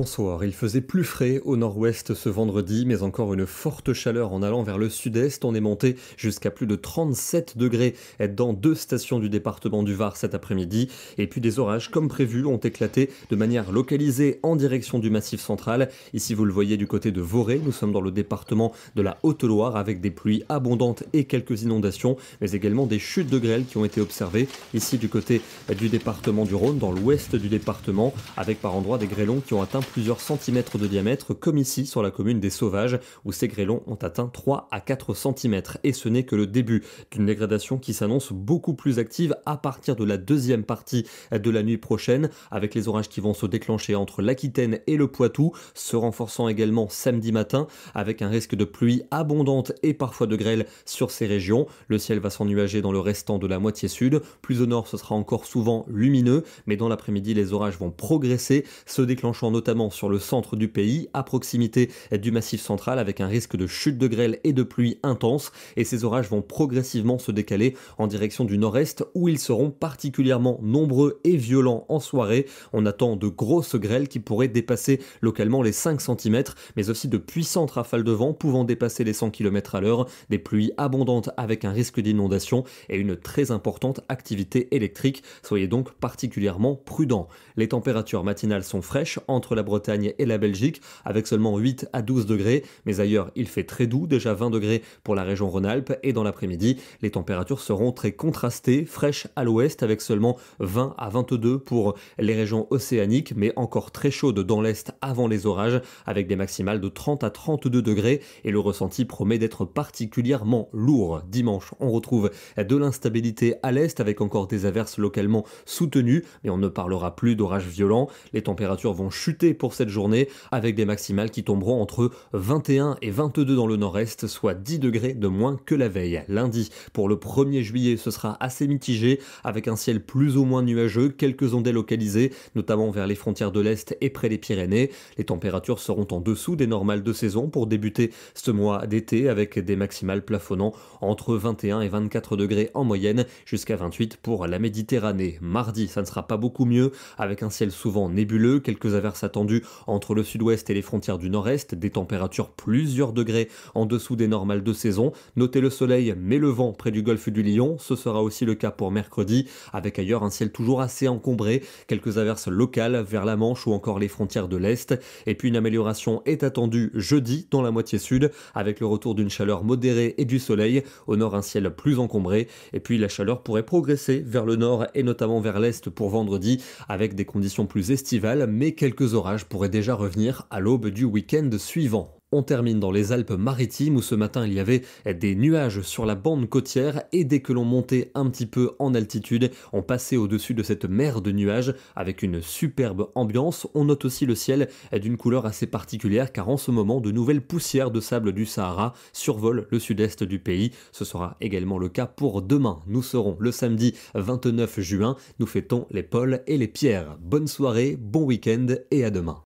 Bonsoir, il faisait plus frais au nord-ouest ce vendredi, mais encore une forte chaleur en allant vers le sud-est. On est monté jusqu'à plus de 37 degrés dans deux stations du département du Var cet après-midi. Et puis des orages, comme prévu, ont éclaté de manière localisée en direction du massif central. Ici, vous le voyez du côté de Voré, nous sommes dans le département de la Haute-Loire avec des pluies abondantes et quelques inondations, mais également des chutes de grêle qui ont été observées ici du côté du département du Rhône, dans l'ouest du département, avec par endroits des grêlons qui ont atteint plusieurs centimètres de diamètre, comme ici sur la commune des Sauvages, où ces grêlons ont atteint 3 à 4 centimètres. Et ce n'est que le début d'une dégradation qui s'annonce beaucoup plus active à partir de la deuxième partie de la nuit prochaine, avec les orages qui vont se déclencher entre l'Aquitaine et le Poitou, se renforçant également samedi matin, avec un risque de pluie abondante et parfois de grêle sur ces régions. Le ciel va s'ennuager dans le restant de la moitié sud. Plus au nord, ce sera encore souvent lumineux, mais dans l'après-midi, les orages vont progresser, se déclenchant notamment sur le centre du pays, à proximité du massif central, avec un risque de chute de grêle et de pluie intense. Et ces orages vont progressivement se décaler en direction du nord-est, où ils seront particulièrement nombreux et violents en soirée. On attend de grosses grêles qui pourraient dépasser localement les 5 cm, mais aussi de puissantes rafales de vent pouvant dépasser les 100 km à l'heure, des pluies abondantes avec un risque d'inondation et une très importante activité électrique. Soyez donc particulièrement prudents. Les températures matinales sont fraîches entre la Bretagne et la Belgique, avec seulement 8 à 12 degrés, mais ailleurs il fait très doux, déjà 20 degrés pour la région Rhône-Alpes, et dans l'après-midi, les températures seront très contrastées, fraîches à l'ouest, avec seulement 20 à 22 pour les régions océaniques, mais encore très chaudes dans l'est avant les orages, avec des maximales de 30 à 32 degrés, et le ressenti promet d'être particulièrement lourd. Dimanche, on retrouve de l'instabilité à l'est, avec encore des averses localement soutenues, mais on ne parlera plus d'orages violents. Les températures vont chuter pour cette journée avec des maximales qui tomberont entre 21 et 22 dans le nord-est, soit 10 degrés de moins que la veille. Lundi, pour le 1er juillet, ce sera assez mitigé avec un ciel plus ou moins nuageux, quelques ondées localisées, notamment vers les frontières de l'Est et près des Pyrénées. Les températures seront en dessous des normales de saison pour débuter ce mois d'été avec des maximales plafonnant entre 21 et 24 degrés en moyenne jusqu'à 28 pour la Méditerranée. Mardi, ça ne sera pas beaucoup mieux avec un ciel souvent nébuleux, quelques averses entre le sud-ouest et les frontières du nord-est, des températures plusieurs degrés en dessous des normales de saison. Notez le soleil mais le vent près du golfe du Lion, ce sera aussi le cas pour mercredi, avec ailleurs un ciel toujours assez encombré, quelques averses locales vers la Manche ou encore les frontières de l'Est, et puis une amélioration est attendue jeudi dans la moitié sud, avec le retour d'une chaleur modérée et du soleil, au nord un ciel plus encombré, et puis la chaleur pourrait progresser vers le nord et notamment vers l'est pour vendredi, avec des conditions plus estivales, mais quelques orages pourrait déjà revenir à l'aube du week-end suivant. On termine dans les Alpes-Maritimes où ce matin il y avait des nuages sur la bande côtière et dès que l'on montait un petit peu en altitude, on passait au-dessus de cette mer de nuages avec une superbe ambiance. On note aussi le ciel d'une couleur assez particulière car en ce moment de nouvelles poussières de sable du Sahara survolent le sud-est du pays. Ce sera également le cas pour demain. Nous serons le samedi 29 juin. Nous fêtons les pôles et les pierres. Bonne soirée, bon week-end et à demain.